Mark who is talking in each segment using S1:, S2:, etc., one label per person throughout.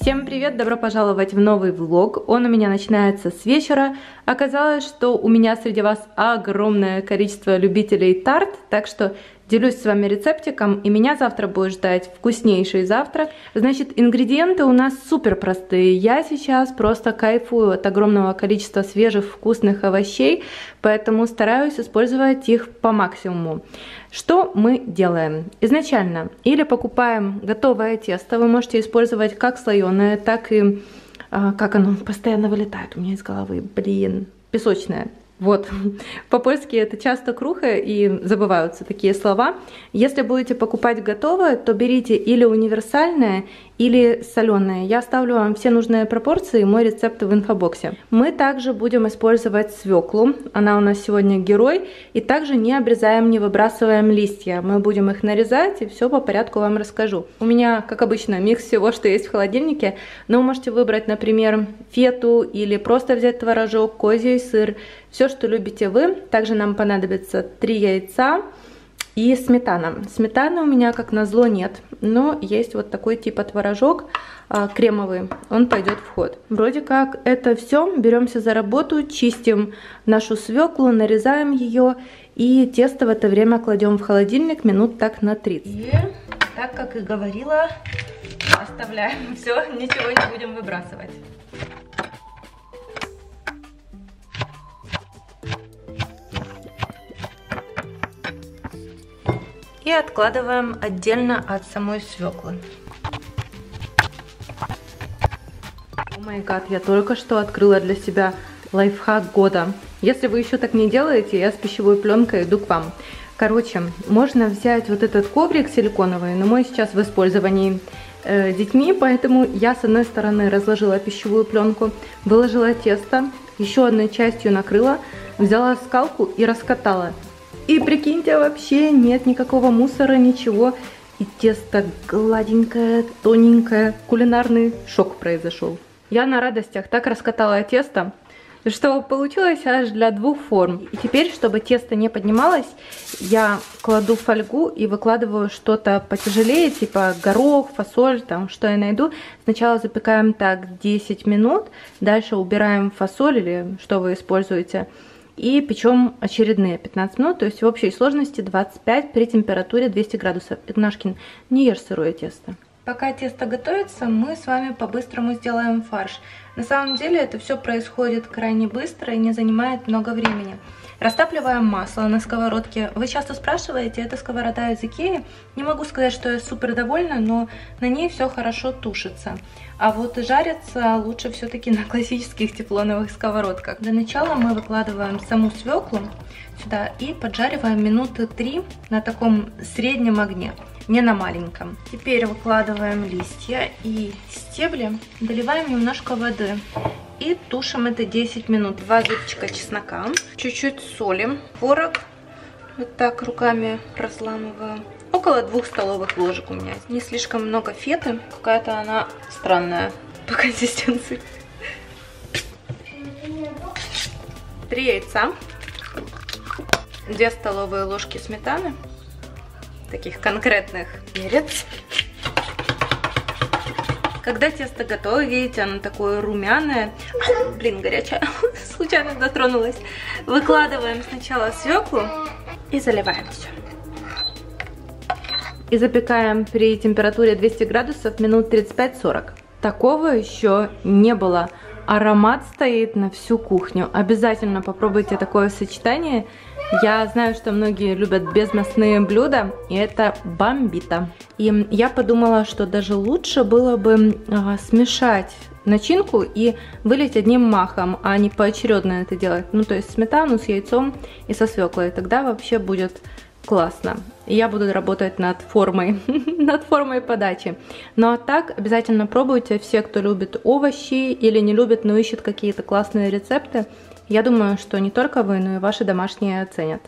S1: Всем привет, добро пожаловать в новый влог. Он у меня начинается с вечера. Оказалось, что у меня среди вас огромное количество любителей тарт, так что делюсь с вами рецептиком, и меня завтра будет ждать вкуснейший завтрак. Значит, ингредиенты у нас супер простые. Я сейчас просто кайфую от огромного количества свежих вкусных овощей, поэтому стараюсь использовать их по максимуму. Что мы делаем? Изначально или покупаем готовое тесто, вы можете использовать как слоеное, так и, а, как оно постоянно вылетает у меня из головы, блин, песочное. Вот, по-польски это часто круха и забываются такие слова. Если будете покупать готовое, то берите или универсальное, или соленое. Я оставлю вам все нужные пропорции и мой рецепт в инфобоксе. Мы также будем использовать свеклу. Она у нас сегодня герой. И также не обрезаем, не выбрасываем листья. Мы будем их нарезать и все по порядку вам расскажу. У меня, как обычно, микс всего, что есть в холодильнике. Но вы можете выбрать, например, фету или просто взять творожок, козий сыр. Все, что любите вы. Также нам понадобится 3 яйца, и сметана. Сметаны у меня, как назло, нет, но есть вот такой типа творожок а, кремовый, он пойдет в ход. Вроде как это все, беремся за работу, чистим нашу свеклу, нарезаем ее и тесто в это время кладем в холодильник минут так на 30. И так как и говорила, оставляем все, ничего не будем выбрасывать. И откладываем отдельно от самой свеклы. О май гад, я только что открыла для себя лайфхак года. Если вы еще так не делаете, я с пищевой пленкой иду к вам. Короче, можно взять вот этот коврик силиконовый, но мой сейчас в использовании э, детьми, поэтому я с одной стороны разложила пищевую пленку, выложила тесто, еще одной частью накрыла, взяла скалку и раскатала. И прикиньте, вообще нет никакого мусора, ничего. И тесто гладенькое, тоненькое. Кулинарный шок произошел. Я на радостях так раскатала тесто, что получилось аж для двух форм. И теперь, чтобы тесто не поднималось, я кладу фольгу и выкладываю что-то потяжелее, типа горох, фасоль, там что я найду. Сначала запекаем так 10 минут, дальше убираем фасоль или что вы используете, и печем очередные 15 минут, то есть в общей сложности 25 при температуре 200 градусов. Игнашкин, не ешь сырое тесто. Пока тесто готовится, мы с вами по-быстрому сделаем фарш. На самом деле это все происходит крайне быстро и не занимает много времени. Растапливаем масло на сковородке. Вы часто спрашиваете, это сковорода из Икеи. Не могу сказать, что я супер довольна, но на ней все хорошо тушится. А вот жарится лучше все-таки на классических тефлоновых сковородках. Для начала мы выкладываем саму свеклу сюда и поджариваем минуты 3 на таком среднем огне, не на маленьком. Теперь выкладываем листья и стебли, доливаем немножко воды и тушим это 10 минут. Два зубчика чеснока, чуть-чуть соли, творог, вот так руками разламываю около двух столовых ложек у меня. Не слишком много феты, какая-то она странная по консистенции. Три яйца, две столовые ложки сметаны, таких конкретных, перец. Когда тесто готово, видите, оно такое румяное. А, блин, горячая, случайно дотронулась. Выкладываем сначала свеклу и заливаем все и запекаем при температуре 200 градусов минут 35-40. Такого еще не было. Аромат стоит на всю кухню. Обязательно попробуйте такое сочетание. Я знаю, что многие любят безмясные блюда, и это бомбита. И я подумала, что даже лучше было бы э, смешать начинку и вылить одним махом, а не поочередно это делать. Ну, то есть сметану с яйцом и со свеклой. Тогда вообще будет классно. Я буду работать над формой, над формой подачи. Ну а так, обязательно пробуйте, все, кто любит овощи или не любит, но ищет какие-то классные рецепты. Я думаю, что не только вы, но и ваши домашние оценят.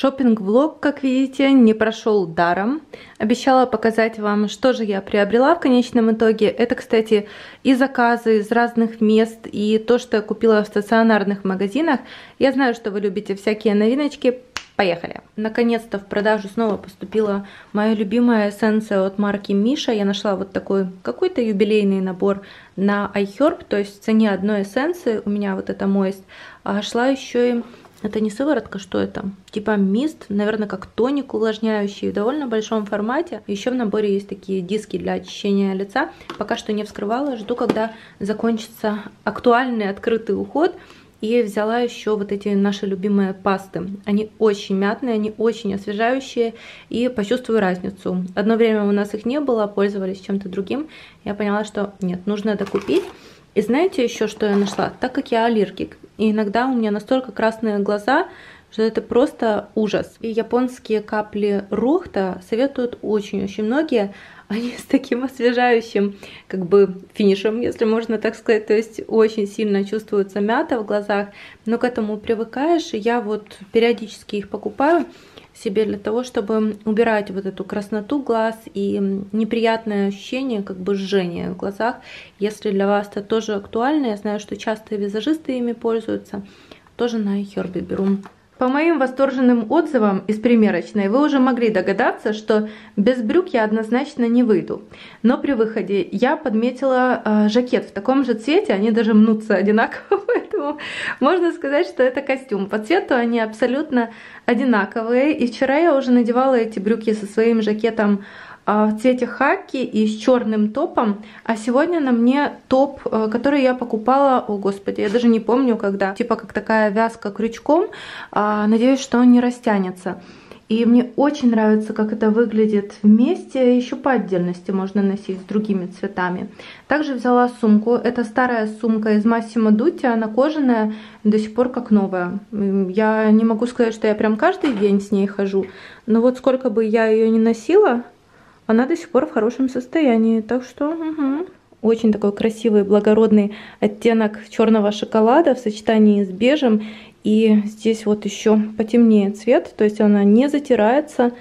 S1: Шопинг-влог, как видите, не прошел даром. Обещала показать вам, что же я приобрела в конечном итоге. Это, кстати, и заказы из разных мест, и то, что я купила в стационарных магазинах. Я знаю, что вы любите всякие новиночки, Поехали! Наконец-то в продажу снова поступила моя любимая эссенция от марки Миша. Я нашла вот такой какой-то юбилейный набор на iHerb, то есть в цене одной эссенции, у меня вот это мост, а шла еще и это не сыворотка, что это? Типа мист, наверное, как тоник увлажняющий в довольно большом формате. Еще в наборе есть такие диски для очищения лица. Пока что не вскрывала, жду, когда закончится актуальный открытый уход. И взяла еще вот эти наши любимые пасты. Они очень мятные, они очень освежающие. И почувствую разницу. Одно время у нас их не было, пользовались чем-то другим. Я поняла, что нет, нужно это купить. И знаете еще, что я нашла? Так как я аллергик, и иногда у меня настолько красные глаза, что это просто ужас. И японские капли рухта советуют очень-очень многие. Они с таким освежающим как бы финишем, если можно так сказать. То есть очень сильно чувствуется мята в глазах, но к этому привыкаешь. И я вот периодически их покупаю себе для того, чтобы убирать вот эту красноту глаз и неприятное ощущение как бы жжения в глазах. Если для вас это тоже актуально, я знаю, что часто визажисты ими пользуются, тоже на iHerb беру. По моим восторженным отзывам из примерочной вы уже могли догадаться, что без брюк я однозначно не выйду. Но при выходе я подметила э, жакет в таком же цвете, они даже мнутся одинаково, поэтому можно сказать, что это костюм. По цвету они абсолютно одинаковые. И вчера я уже надевала эти брюки со своим жакетом в цвете хаки и с черным топом. А сегодня на мне топ, э, который я покупала, о господи, я даже не помню когда, типа как такая вязка крючком. А, надеюсь, что он не растянется. И мне очень нравится, как это выглядит вместе, еще по отдельности можно носить с другими цветами. Также взяла сумку. Это старая сумка из Massimo Dutti, она кожаная, до сих пор как новая. Я не могу сказать, что я прям каждый день с ней хожу, но вот сколько бы я ее не носила, она до сих пор в хорошем состоянии. Так что угу. очень такой красивый, благородный оттенок черного шоколада в сочетании с бежем. И здесь вот еще потемнее цвет, то есть она не затирается.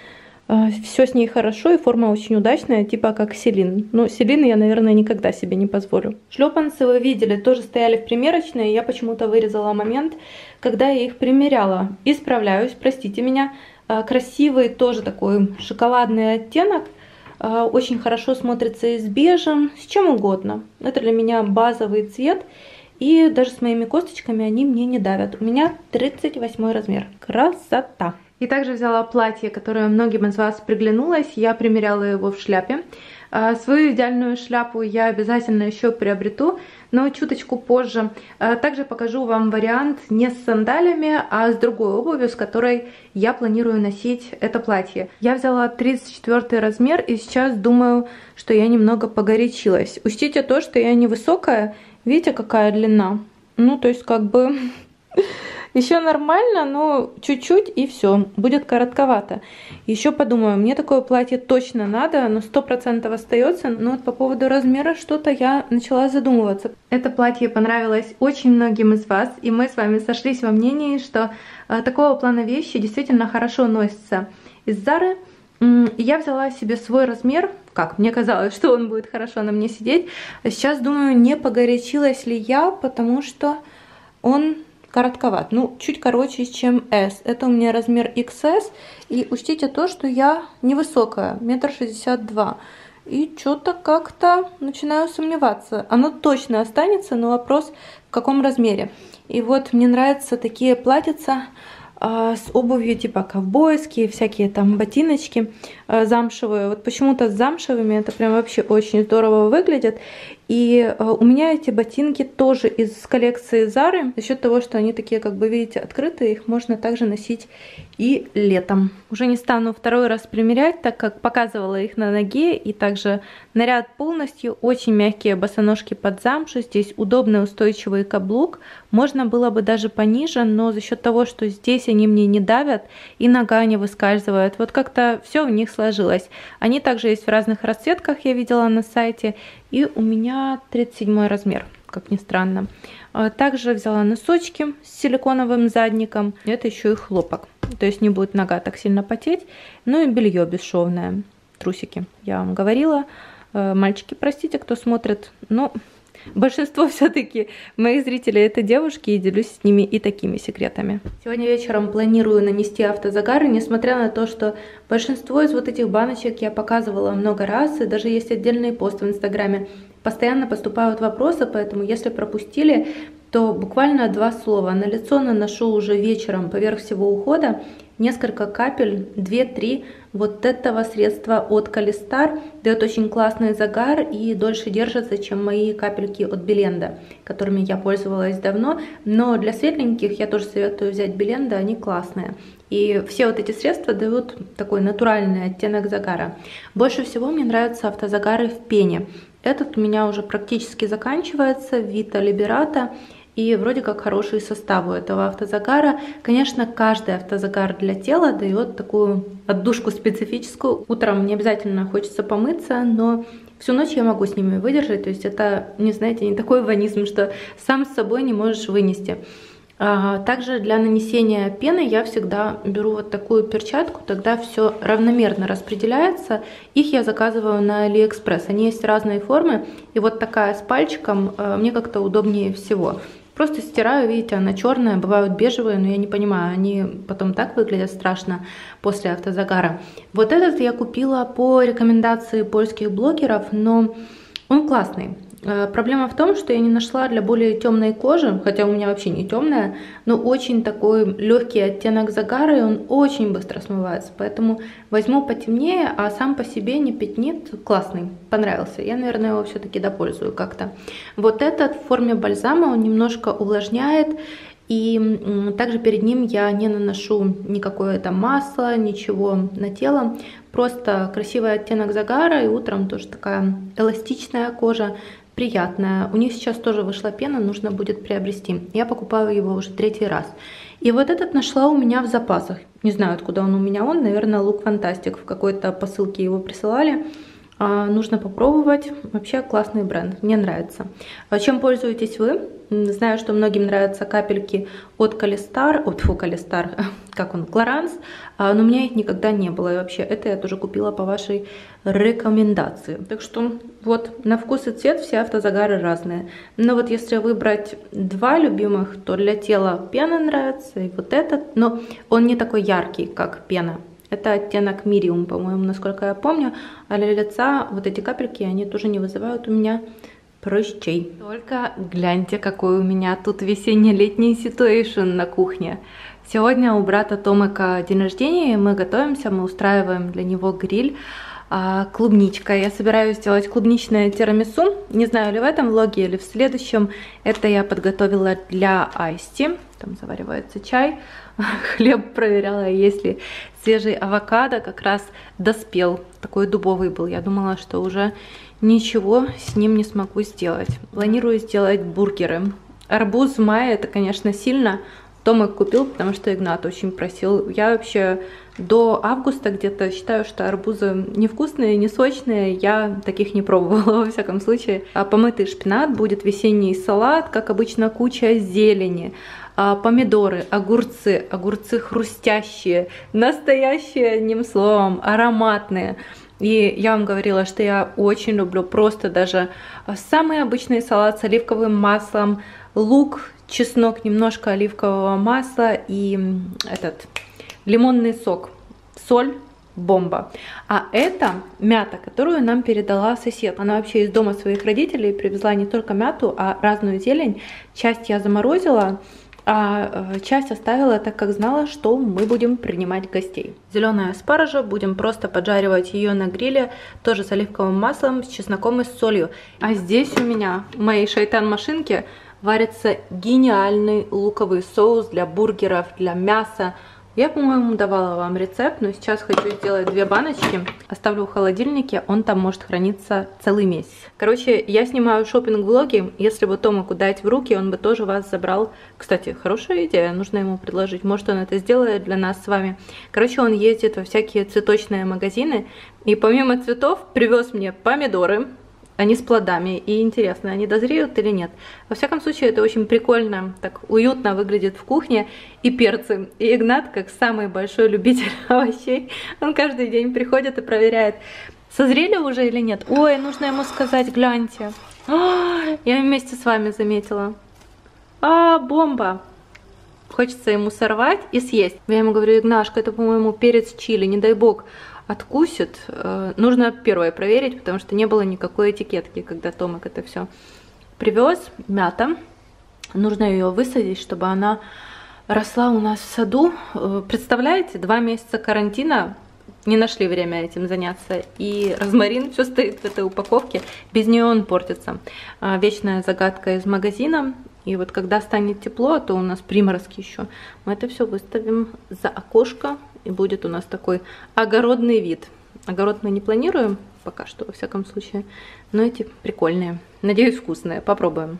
S1: А, Все с ней хорошо, и форма очень удачная, типа как Селин. Но Селин я, наверное, никогда себе не позволю. Шлепанцы вы видели, тоже стояли в примерочной. Я почему-то вырезала момент, когда я их примеряла. Исправляюсь, простите меня. А, красивый тоже такой шоколадный оттенок. А, очень хорошо смотрится и с бежем, с чем угодно. Это для меня базовый цвет. И даже с моими косточками они мне не давят. У меня 38 размер. Красота! И также взяла платье, которое многим из вас приглянулось. Я примеряла его в шляпе. А, свою идеальную шляпу я обязательно еще приобрету но чуточку позже. А, также покажу вам вариант не с сандалями, а с другой обувью, с которой я планирую носить это платье. Я взяла 34 размер и сейчас думаю, что я немного погорячилась. Учтите то, что я невысокая. Видите, какая длина? Ну, то есть как бы... Еще нормально, но чуть-чуть и все, будет коротковато. Еще подумаю, мне такое платье точно надо, но сто процентов остается. Но вот по поводу размера что-то я начала задумываться. Это платье понравилось очень многим из вас, и мы с вами сошлись во мнении, что э, такого плана вещи действительно хорошо носятся. Из Зары я взяла себе свой размер, как мне казалось, что он будет хорошо на мне сидеть. Сейчас думаю, не погорячилась ли я, потому что он коротковат. Ну, чуть короче, чем S. Это у меня размер XS. И учтите то, что я невысокая, метр шестьдесят два. И что-то как-то начинаю сомневаться. Оно точно останется, но вопрос в каком размере. И вот мне нравятся такие платьица а, с обувью типа ковбойские, всякие там ботиночки а, замшевые. Вот почему-то с замшевыми это прям вообще очень здорово выглядит. И а, у меня эти ботинки тоже из коллекции Зары. За счет того, что они такие, как бы видите, открытые, их можно также носить и летом. Уже не стану второй раз примерять, так как показывала их на ноге. И также наряд полностью. Очень мягкие босоножки под замшу. Здесь удобный устойчивый каблук. Можно было бы даже пониже, но за счет того, что здесь они мне не давят и нога не выскальзывает, вот как-то все в них сложилось. Они также есть в разных расцветках, я видела на сайте. И у меня 37 размер, как ни странно. А, также взяла носочки с силиконовым задником. Это еще и хлопок. То есть не будет нога так сильно потеть. Ну и белье бесшовное. Трусики, я вам говорила. Э, мальчики, простите, кто смотрит. Но Большинство все-таки моих зрителей это девушки, и делюсь с ними и такими секретами. Сегодня вечером планирую нанести автозагар, и несмотря на то, что большинство из вот этих баночек я показывала много раз, и даже есть отдельный пост в Инстаграме, постоянно поступают вопросы, поэтому если пропустили, то буквально два слова. На лицо наношу уже вечером поверх всего ухода несколько капель, 2-3 вот этого средства от Калистар. Дает очень классный загар и дольше держится, чем мои капельки от Беленда, которыми я пользовалась давно. Но для светленьких я тоже советую взять Беленда, они классные. И все вот эти средства дают такой натуральный оттенок загара. Больше всего мне нравятся автозагары в пене. Этот у меня уже практически заканчивается, Vita Liberata и вроде как хороший состав у этого автозагара. Конечно, каждый автозагар для тела дает такую отдушку специфическую. Утром мне обязательно хочется помыться, но всю ночь я могу с ними выдержать. То есть это, не знаете, не такой вонизм, что сам с собой не можешь вынести. А, также для нанесения пены я всегда беру вот такую перчатку, тогда все равномерно распределяется. Их я заказываю на Алиэкспресс. Они есть разные формы, и вот такая с пальчиком э, мне как-то удобнее всего. Просто стираю, видите, она черная, бывают бежевые, но я не понимаю, они потом так выглядят страшно после автозагара. Вот этот я купила по рекомендации польских блогеров, но он классный. Э, проблема в том, что я не нашла для более темной кожи, хотя у меня вообще не темная, но очень такой легкий оттенок загара, и он очень быстро смывается. Поэтому возьму потемнее, а сам по себе не пятнит. Классный, понравился. Я, наверное, его все-таки допользую как-то. Вот этот в форме бальзама, он немножко увлажняет, и также перед ним я не наношу никакое там масло, ничего на тело. Просто красивый оттенок загара и утром тоже такая эластичная кожа приятная. У них сейчас тоже вышла пена, нужно будет приобрести. Я покупаю его уже третий раз. И вот этот нашла у меня в запасах. Не знаю, откуда он у меня он. Наверное, Лук Фантастик. В какой-то посылке его присылали. А, нужно попробовать. Вообще классный бренд, мне нравится. А чем пользуетесь вы? Знаю, что многим нравятся капельки от Калистар, от фу, Калистар, как он, Кларанс, а, но у меня их никогда не было. И вообще это я тоже купила по вашей рекомендации. Так что вот на вкус и цвет все автозагары разные. Но вот если выбрать два любимых, то для тела пена нравится и вот этот, но он не такой яркий, как пена. Это оттенок Мириум, по-моему, насколько я помню. А для лица вот эти капельки, они тоже не вызывают у меня прыщей. Только гляньте, какой у меня тут весенне-летний ситуэйшн на кухне. Сегодня у брата Томика день рождения, и мы готовимся, мы устраиваем для него гриль а, клубничка. Я собираюсь сделать клубничное тирамису. Не знаю, ли в этом влоге или в следующем. Это я подготовила для Айсти. Там заваривается чай. Хлеб проверяла, есть ли свежий авокадо. Как раз доспел. Такой дубовый был. Я думала, что уже ничего с ним не смогу сделать. Планирую сделать бургеры. Арбуз в мае это, конечно, сильно. Томик купил, потому что Игнат очень просил. Я вообще до августа где-то считаю, что арбузы невкусные, не сочные. Я таких не пробовала, во всяком случае. А помытый шпинат, будет весенний салат, как обычно, куча зелени. А помидоры, огурцы, огурцы хрустящие, настоящие, одним словом, ароматные. И я вам говорила, что я очень люблю просто даже самый обычный салат с оливковым маслом, лук, чеснок, немножко оливкового масла и этот лимонный сок, соль, бомба. А это мята, которую нам передала сосед. Она вообще из дома своих родителей привезла не только мяту, а разную зелень. Часть я заморозила, а э, часть оставила, так как знала, что мы будем принимать гостей. Зеленая спаржа, будем просто поджаривать ее на гриле, тоже с оливковым маслом, с чесноком и с солью. А здесь у меня, в моей шайтан-машинке, варится гениальный луковый соус для бургеров, для мяса, я, по-моему, давала вам рецепт, но сейчас хочу сделать две баночки. Оставлю в холодильнике, он там может храниться целый месяц. Короче, я снимаю шопинг влоги Если бы Томаку дать в руки, он бы тоже вас забрал. Кстати, хорошая идея, нужно ему предложить. Может, он это сделает для нас с вами. Короче, он ездит во всякие цветочные магазины. И помимо цветов привез мне помидоры, они с плодами. И интересно, они дозреют или нет. Во всяком случае, это очень прикольно, так уютно выглядит в кухне. И перцы. И Игнат, как самый большой любитель овощей, он каждый день приходит и проверяет, созрели уже или нет. Ой, нужно ему сказать, гляньте. А, я вместе с вами заметила. А, бомба. Хочется ему сорвать и съесть. Я ему говорю, Игнашка, это, по-моему, перец чили, не дай бог откусит. Э, нужно первое проверить, потому что не было никакой этикетки, когда Томик это все привез. Мята. Нужно ее высадить, чтобы она росла у нас в саду. Э, представляете, два месяца карантина, не нашли время этим заняться. И розмарин все стоит в этой упаковке, без нее он портится. А, вечная загадка из магазина. И вот когда станет тепло, то у нас приморозки еще, мы это все выставим за окошко, и будет у нас такой огородный вид. Огород мы не планируем пока что, во всяком случае, но эти прикольные. Надеюсь, вкусные. Попробуем.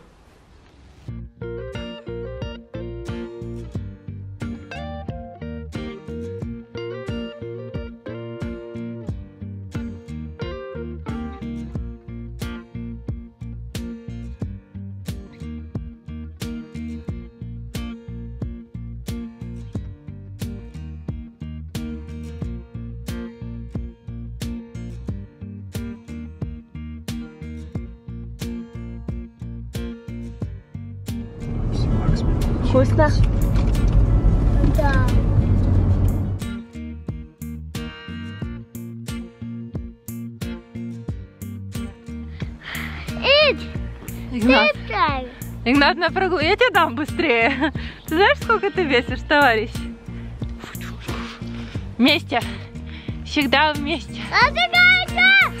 S1: Игнат на прогул. Я тебе дам быстрее. Ты знаешь, сколько ты весишь, товарищ? Вместе. Всегда вместе.
S2: Отдыхайся!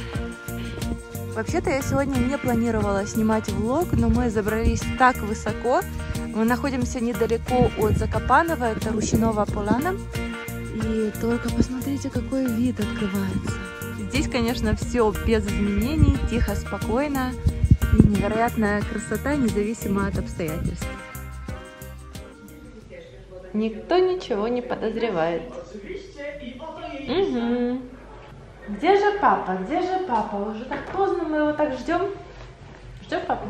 S1: Вообще-то я сегодня не планировала снимать влог, но мы забрались так высоко. Мы находимся недалеко от Закопанова, это Рущинова Полана. И только посмотрите, какой вид открывается. Здесь, конечно, все без изменений, тихо, спокойно и невероятная красота, независимо от обстоятельств. Никто ничего не подозревает. Угу. Где же папа? Где же папа? Уже так поздно, мы его так ждем. Ждем папу.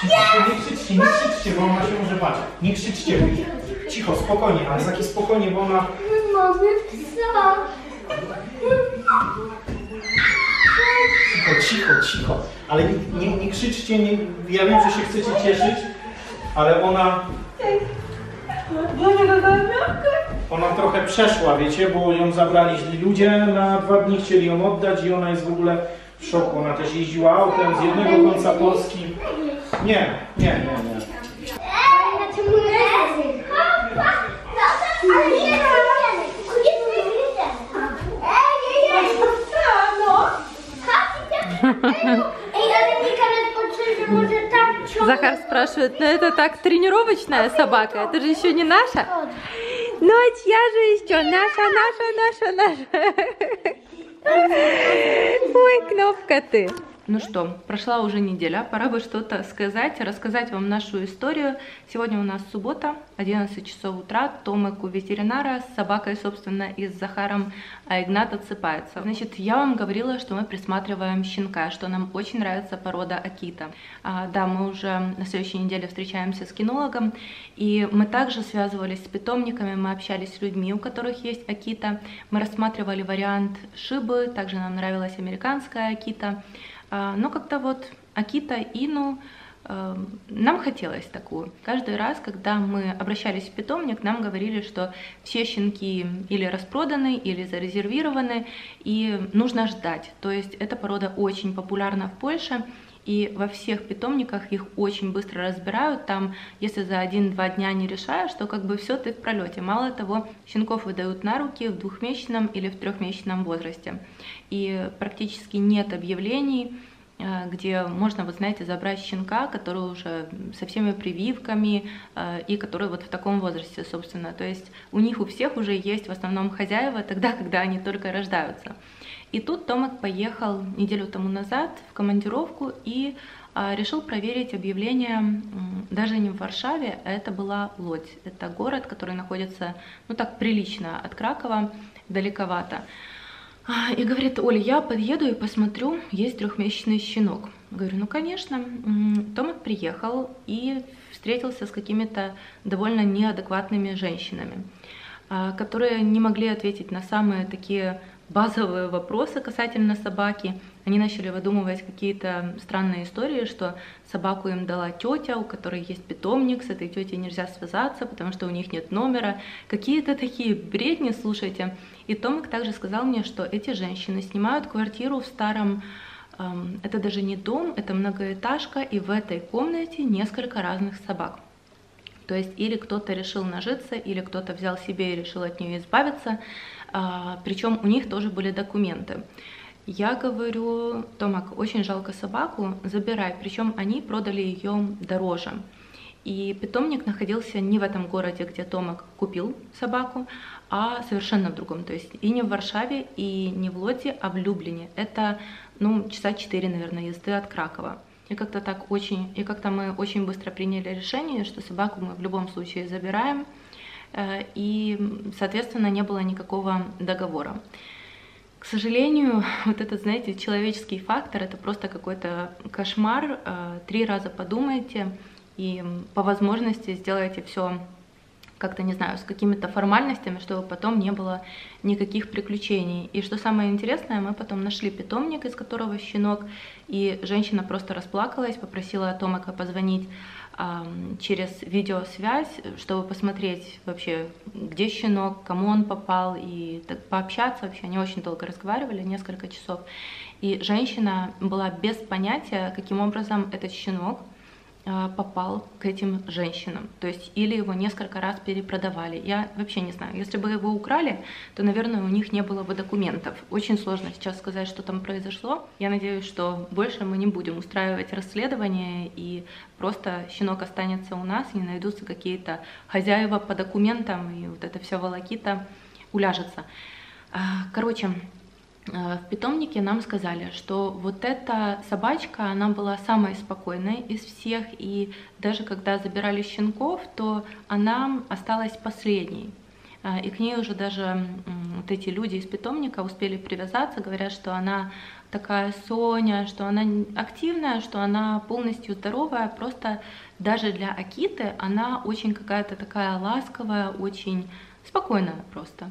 S3: Cicho, nie krzyczcie, nie krzyczcie, bo ona się może bać. Nie krzyczcie. Cicho, spokojnie, ale takie spokojnie, bo ona...
S2: Mamy psa.
S3: Cicho, cicho, cicho. Ale nie, nie, nie krzyczcie, nie... ja wiem, że się chcecie cieszyć, ale ona... Ona trochę przeszła, wiecie, bo ją zabrali źli ludzie na dwa dni, chcieli ją oddać i ona jest w ogóle w szoku. Ona też jeździła autem z jednego końca Polski.
S2: Że może tam ciągle...
S1: Захар спрашивает, ну это так тренировочная собака, это же еще не наша? А чья же еще? Наша, наша, наша, наша. Ой, кнопка ты. Ну что, прошла уже неделя, пора бы что-то сказать, рассказать вам нашу историю. Сегодня у нас суббота, 11 часов утра, Томик у ветеринара с собакой, собственно, и с Захаром, а Игнат отсыпается. Значит, я вам говорила, что мы присматриваем щенка, что нам очень нравится порода Акита. А, да, мы уже на следующей неделе встречаемся с кинологом, и мы также связывались с питомниками, мы общались с людьми, у которых есть Акита, мы рассматривали вариант Шибы, также нам нравилась американская Акита, но как-то вот Акита, Ину, э, нам хотелось такую. Каждый раз, когда мы обращались в питомник, нам говорили, что все щенки или распроданы, или зарезервированы, и нужно ждать. То есть эта порода очень популярна в Польше, и во всех питомниках их очень быстро разбирают. Там, если за один-два дня не решаешь, то как бы все ты в пролете. Мало того, щенков выдают на руки в двухмесячном или в трехмесячном возрасте. И практически нет объявлений, э, где можно, вот знаете, забрать щенка, который уже со всеми прививками э, и который вот в таком возрасте, собственно. То есть у них у всех уже есть в основном хозяева тогда, когда они только рождаются. И тут Томик поехал неделю тому назад в командировку и а, решил проверить объявление даже не в Варшаве, а это была Лодзь. Это город, который находится, ну так, прилично от Кракова, далековато. А, И говорит, Оля, я подъеду и посмотрю, есть трехмесячный щенок. Говорю, ну, конечно. Томик приехал и встретился с какими-то довольно неадекватными женщинами, а, которые не могли ответить на самые такие базовые вопросы касательно собаки. Они начали выдумывать какие-то странные истории, что собаку им дала тетя, у которой есть питомник, с этой тетей нельзя связаться, потому что у них нет номера. Какие-то такие бредни, слушайте. И Томик также сказал мне, что эти женщины снимают квартиру в старом эм, это даже не дом, это многоэтажка, и в этой комнате несколько разных собак. То есть или кто-то решил нажиться, или кто-то взял себе и решил от нее избавиться. А, Причем у них тоже были документы. Я говорю, Томак, очень жалко собаку, забирай. Причем они продали ее дороже. И питомник находился не в этом городе, где Томак купил собаку, а совершенно в другом. То есть и не в Варшаве, и не в Лоте, а в Люблине. Это, ну, часа четыре, наверное, езды от Кракова. И как-то так очень, и как-то мы очень быстро приняли решение, что собаку мы в любом случае забираем, и, соответственно, не было никакого договора. К сожалению, вот этот, знаете, человеческий фактор, это просто какой-то кошмар. Э, Три раза подумайте и по возможности сделайте все как-то, не знаю, с какими-то формальностями, чтобы потом не было никаких приключений. И что самое интересное, мы потом нашли питомник, из которого щенок, и женщина просто расплакалась, попросила Томака позвонить через видеосвязь, чтобы посмотреть вообще, где щенок, кому он попал, и так пообщаться вообще. Они очень долго разговаривали, несколько часов. И женщина была без понятия, каким образом этот щенок попал к этим женщинам. То есть или его несколько раз перепродавали. Я вообще не знаю. Если бы его украли, то, наверное, у них не было бы документов. Очень сложно сейчас сказать, что там произошло. Я надеюсь, что больше мы не будем устраивать расследование и просто щенок останется у нас, не найдутся какие-то хозяева по документам, и вот это все волокита уляжется. А, короче, Э, в питомнике нам сказали, что вот эта собачка, она была самой спокойной из всех, и даже когда забирали щенков, то она осталась последней. Э, и к ней уже даже вот эти люди из питомника успели привязаться, говорят, что она такая Соня, что она активная, что она полностью здоровая, просто даже для Акиты она очень какая-то такая ласковая, очень спокойная просто.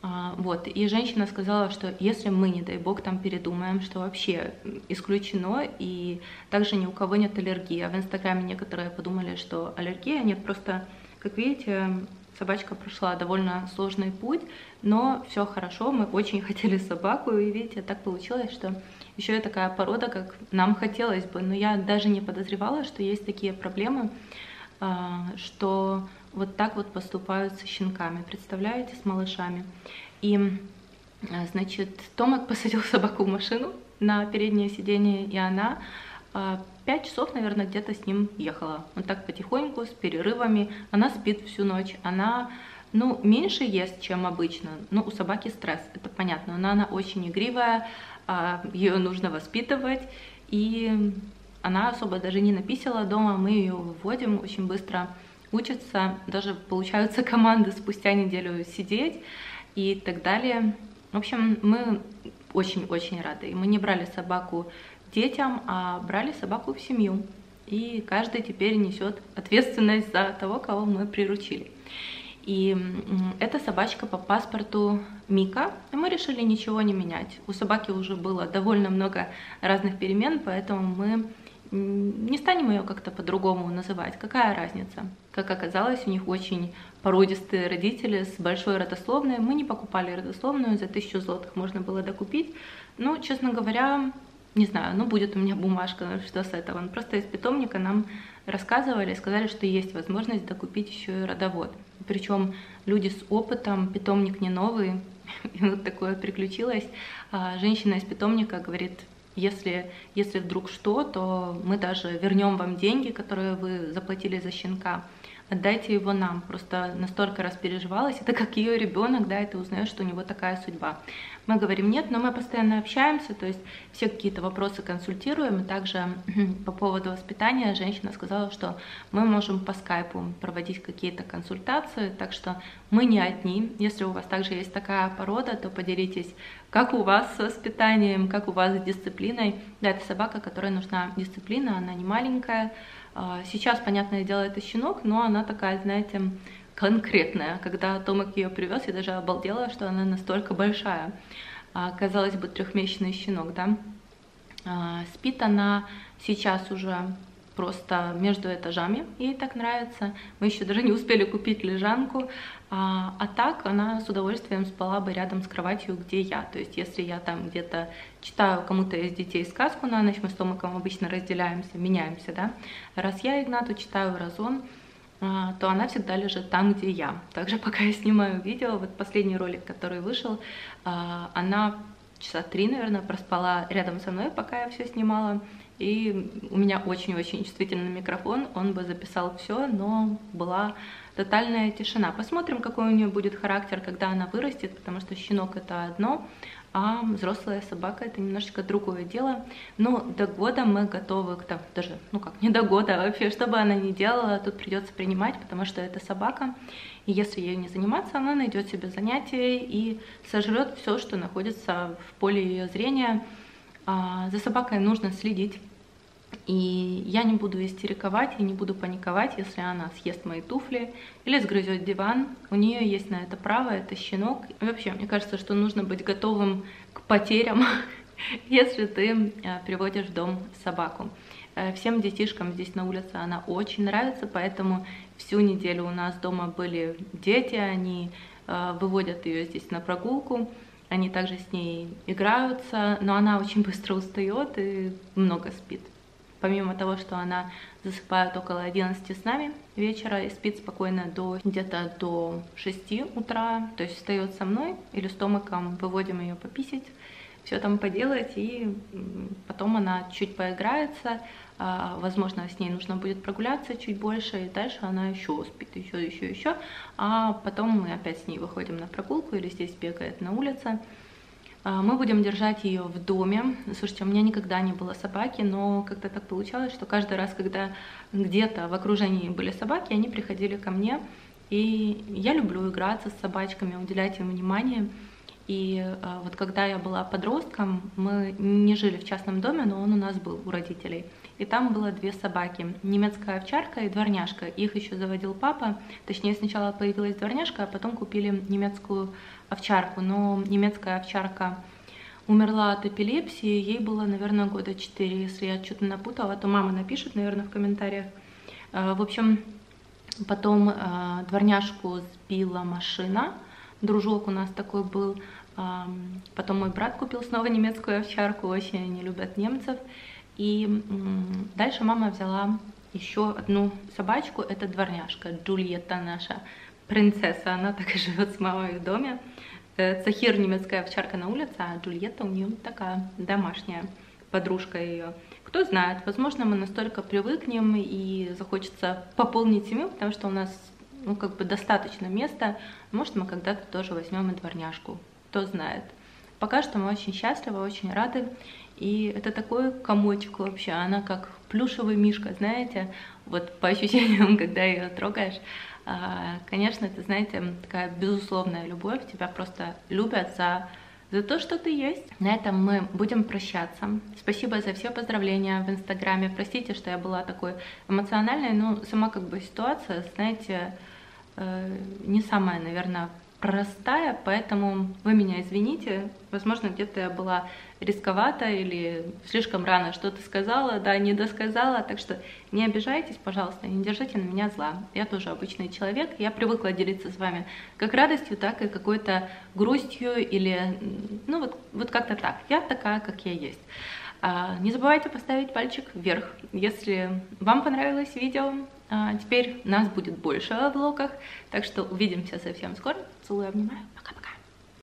S1: А, вот, и женщина сказала, что если мы, не дай бог, там передумаем, что вообще исключено, и также ни у кого нет аллергии. А в Инстаграме некоторые подумали, что аллергия, нет, просто, как видите, собачка прошла довольно сложный путь, но все хорошо, мы очень хотели собаку, и видите, так получилось, что еще и такая порода, как нам хотелось бы, но я даже не подозревала, что есть такие проблемы, а, что вот так вот поступают с щенками, представляете, с малышами. И, а, значит, Томак посадил собаку в машину на переднее сиденье, и она а, пять часов, наверное, где-то с ним ехала. Вот так потихоньку, с перерывами. Она спит всю ночь, она, ну, меньше ест, чем обычно. Ну, у собаки стресс, это понятно, но она очень игривая, ее нужно воспитывать, и она особо даже не написала дома, мы ее выводим очень быстро, учатся, даже получаются команды спустя неделю сидеть и так далее. В общем, мы очень-очень рады. И мы не брали собаку детям, а брали собаку в семью. И каждый теперь несет ответственность за того, кого мы приручили. И эта собачка по паспорту Мика, и мы решили ничего не менять. У собаки уже было довольно много разных перемен, поэтому мы не станем ее как-то по-другому называть. Какая разница? Как оказалось, у них очень породистые родители с большой родословной. Мы не покупали родословную, за тысячу злотых можно было докупить. Но, честно говоря, не знаю, ну будет у меня бумажка, что с этого. Ну, просто из питомника нам рассказывали, сказали, что есть возможность докупить еще и родовод. Причем люди с опытом, питомник не новый, и вот такое приключилось. А женщина из питомника говорит, если, если вдруг что, то мы даже вернем вам деньги, которые вы заплатили за щенка. Отдайте его нам. Просто настолько распереживалась. Это как ее ребенок, да, и ты узнаешь, что у него такая судьба. Мы говорим нет, но мы постоянно общаемся, то есть все какие-то вопросы консультируем. И также по поводу воспитания женщина сказала, что мы можем по скайпу проводить какие-то консультации, так что мы не одни. Если у вас также есть такая порода, то поделитесь, как у вас с воспитанием, как у вас с дисциплиной. Да, это собака, которой нужна дисциплина, она не маленькая. А, сейчас, понятное дело, это щенок, но она такая, знаете, конкретная. Когда Томик ее привез, я даже обалдела, что она настолько большая. А, казалось бы, трехмесячный щенок, да. А, спит она сейчас уже просто между этажами, ей так нравится. Мы еще даже не успели купить лежанку, а, а так она с удовольствием спала бы рядом с кроватью, где я. То есть если я там где-то читаю кому-то из детей сказку на ночь, мы с Томиком обычно разделяемся, меняемся, да. Раз я Игнату читаю Разон, а, то она всегда лежит там, где я. Также пока я снимаю видео, вот последний ролик, который вышел, а, она часа три, наверное, проспала рядом со мной, пока я все снимала. И у меня очень-очень чувствительный микрофон, он бы записал все, но была тотальная тишина. Посмотрим, какой у нее будет характер, когда она вырастет, потому что щенок это одно, а взрослая собака это немножечко другое дело. Но до года мы готовы к тому, даже, ну как, не до года, а вообще, что бы она ни делала, тут придется принимать, потому что это собака, и если ей не заниматься, она найдет себе занятие и сожрет все, что находится в поле ее зрения. А, за собакой нужно следить. И я не буду истериковать и не буду паниковать, если она съест мои туфли или сгрызет диван. У нее есть на это право, это щенок. И вообще, мне кажется, что нужно быть готовым к потерям, если ты э, приводишь в дом собаку. Э, всем детишкам здесь на улице она очень нравится, поэтому всю неделю у нас дома были дети, они э, выводят ее здесь на прогулку. Они также с ней играются, но она очень быстро устает и много спит. Помимо того, что она засыпает около 11 с нами вечера и спит спокойно до где-то до 6 утра, то есть встает со мной или с Томиком, выводим ее пописить, все там поделать, и потом она чуть поиграется, а, возможно, с ней нужно будет прогуляться чуть больше, и дальше она еще спит, еще, еще, еще, а потом мы опять с ней выходим на прогулку или здесь бегает на улице, мы будем держать ее в доме. Слушайте, у меня никогда не было собаки, но как-то так получалось, что каждый раз, когда где-то в окружении были собаки, они приходили ко мне. И я люблю играться с собачками, уделять им внимание. И а, вот когда я была подростком, мы не жили в частном доме, но он у нас был у родителей. И там было две собаки, немецкая овчарка и дворняжка. Их еще заводил папа. Точнее, сначала появилась дворняжка, а потом купили немецкую овчарку, но немецкая овчарка умерла от эпилепсии, ей было, наверное, года 4. Если я что-то напутала, то мама напишет, наверное, в комментариях. Э, в общем, потом э, дворняжку сбила машина, дружок у нас такой был. Потом мой брат купил снова немецкую овчарку, очень они любят немцев. И дальше мама взяла еще одну собачку, это дворняжка, Джульетта наша принцесса, она так и живет с мамой в доме. Цахир э, немецкая овчарка на улице, а Джульетта у нее такая домашняя подружка ее. Кто знает, возможно, мы настолько привыкнем и захочется пополнить семью, потому что у нас ну, как бы достаточно места. Может, мы когда-то тоже возьмем и дворняжку. Кто знает. Пока что мы очень счастливы, очень рады. И это такой комочек вообще. Она как плюшевый мишка, знаете, вот по ощущениям, когда ее трогаешь. А, конечно, это, знаете, такая безусловная любовь, тебя просто любят за, за то, что ты есть. На этом мы будем прощаться. Спасибо за все поздравления в Инстаграме. Простите, что я была такой эмоциональной, но сама как бы ситуация, знаете, э, не самая, наверное, простая, поэтому вы меня извините. Возможно, где-то я была рисковата или слишком рано что-то сказала, да, не досказала, так что не обижайтесь, пожалуйста, не держите на меня зла. Я тоже обычный человек, я привыкла делиться с вами как радостью, так и какой-то грустью или, ну вот, вот как-то так. Я такая, как я есть. А, не забывайте поставить пальчик вверх, если вам понравилось видео. А, теперь нас будет больше в влогах, так что увидимся совсем скоро. Целую, обнимаю.